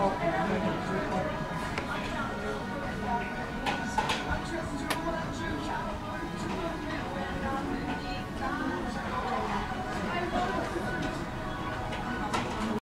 こう。